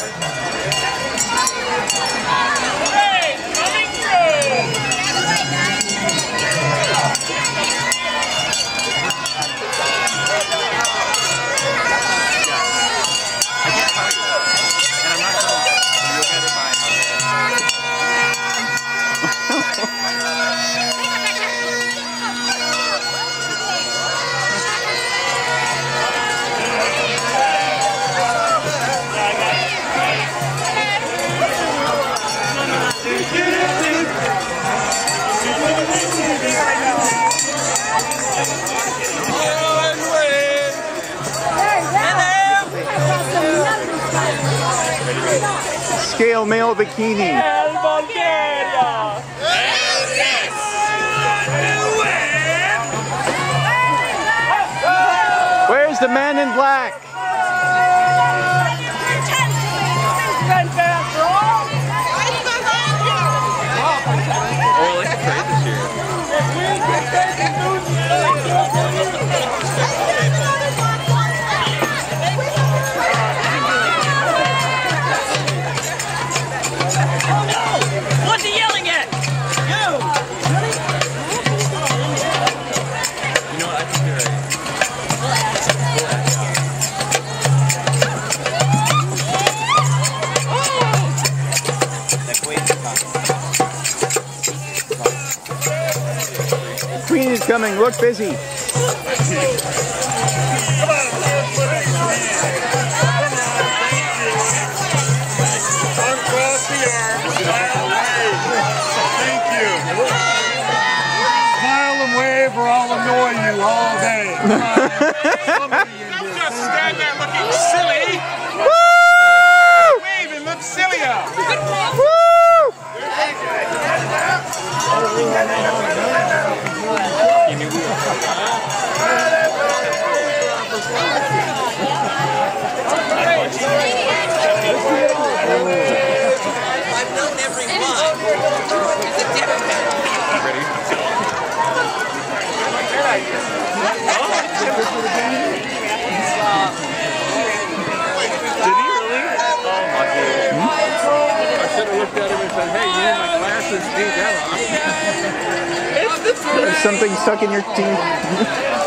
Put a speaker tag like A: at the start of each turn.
A: Hey,
B: Scale mail bikini.
A: El Bulgaria!
B: Where's the man in black? Queen is coming. Look busy.
C: Uncross the arms, smile and wave. Thank you. Smile and wave or I'll annoy you all day.
D: Don't just stand there looking silly.
C: Looked at him and said, hey, you in my classes, ain't that awesome?
B: There's something stuck in your teeth.